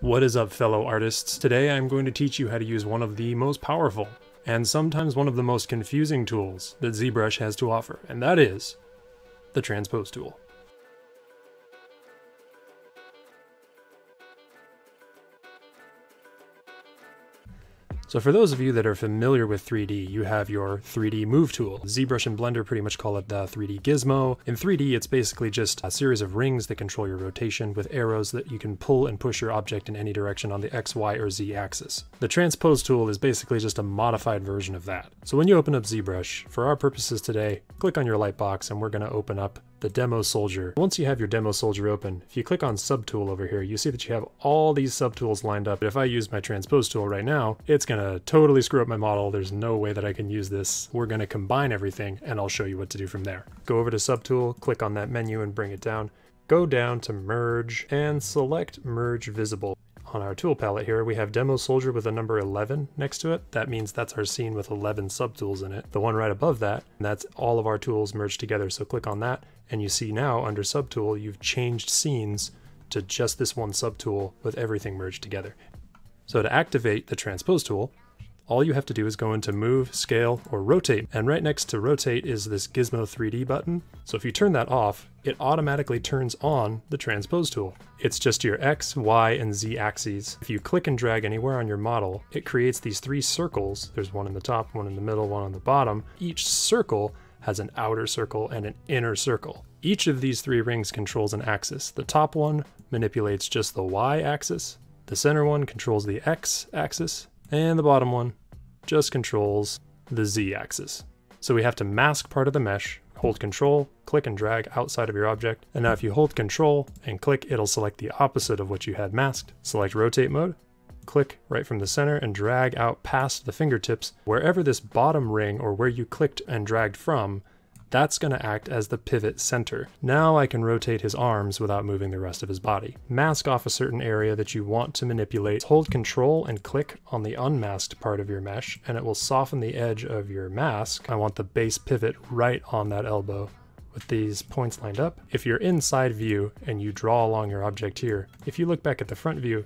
What is up fellow artists? Today I'm going to teach you how to use one of the most powerful, and sometimes one of the most confusing tools that ZBrush has to offer, and that is the Transpose tool. So for those of you that are familiar with 3D, you have your 3D Move tool. ZBrush and Blender pretty much call it the 3D Gizmo. In 3D, it's basically just a series of rings that control your rotation with arrows that you can pull and push your object in any direction on the X, Y, or Z axis. The Transpose tool is basically just a modified version of that. So when you open up ZBrush, for our purposes today, click on your light box and we're going to open up the demo soldier. Once you have your demo soldier open, if you click on subtool over here, you see that you have all these subtools lined up. If I use my transpose tool right now, it's gonna totally screw up my model. There's no way that I can use this. We're gonna combine everything and I'll show you what to do from there. Go over to subtool, click on that menu and bring it down. Go down to merge and select merge visible on our tool palette here, we have Demo Soldier with a number 11 next to it. That means that's our scene with 11 subtools in it. The one right above that, that's all of our tools merged together. So click on that, and you see now under Subtool, you've changed scenes to just this one subtool with everything merged together. So to activate the Transpose tool, all you have to do is go into Move, Scale, or Rotate, and right next to Rotate is this Gizmo 3D button. So if you turn that off, it automatically turns on the Transpose tool. It's just your X, Y, and Z axes. If you click and drag anywhere on your model, it creates these three circles. There's one in the top, one in the middle, one on the bottom. Each circle has an outer circle and an inner circle. Each of these three rings controls an axis. The top one manipulates just the Y axis, the center one controls the X axis, and the bottom one just controls the Z axis. So we have to mask part of the mesh, hold control, click and drag outside of your object. And now if you hold control and click, it'll select the opposite of what you had masked. Select rotate mode, click right from the center and drag out past the fingertips. Wherever this bottom ring or where you clicked and dragged from, that's going to act as the pivot center. Now I can rotate his arms without moving the rest of his body. Mask off a certain area that you want to manipulate. Hold control and click on the unmasked part of your mesh and it will soften the edge of your mask. I want the base pivot right on that elbow with these points lined up. If you're inside view and you draw along your object here, if you look back at the front view,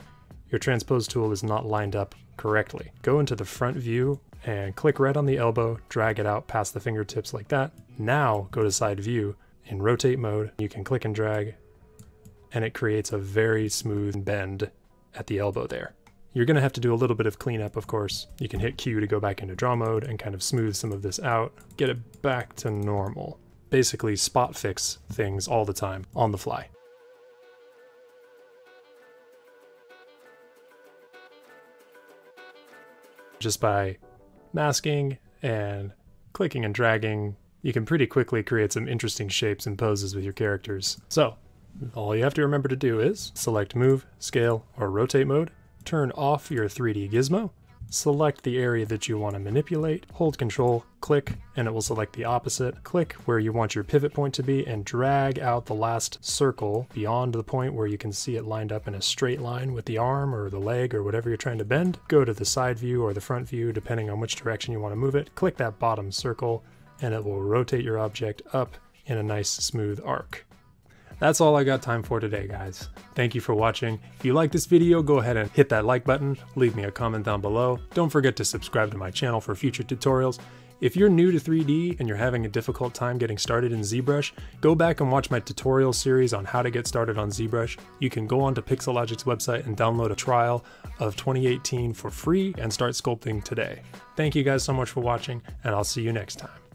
your transpose tool is not lined up correctly. Go into the front view and click right on the elbow, drag it out past the fingertips like that. Now go to side view. In rotate mode, you can click and drag and it creates a very smooth bend at the elbow there. You're gonna have to do a little bit of cleanup, of course. You can hit Q to go back into draw mode and kind of smooth some of this out, get it back to normal. Basically spot fix things all the time on the fly. Just by masking and clicking and dragging, you can pretty quickly create some interesting shapes and poses with your characters. So, all you have to remember to do is select Move, Scale, or Rotate mode, turn off your 3D gizmo, select the area that you want to manipulate, hold control, click, and it will select the opposite. Click where you want your pivot point to be and drag out the last circle beyond the point where you can see it lined up in a straight line with the arm or the leg or whatever you're trying to bend. Go to the side view or the front view depending on which direction you want to move it. Click that bottom circle and it will rotate your object up in a nice smooth arc. That's all I got time for today, guys. Thank you for watching. If you like this video, go ahead and hit that like button, leave me a comment down below. Don't forget to subscribe to my channel for future tutorials. If you're new to 3D and you're having a difficult time getting started in ZBrush, go back and watch my tutorial series on how to get started on ZBrush. You can go onto Pixologic's website and download a trial of 2018 for free and start sculpting today. Thank you guys so much for watching, and I'll see you next time.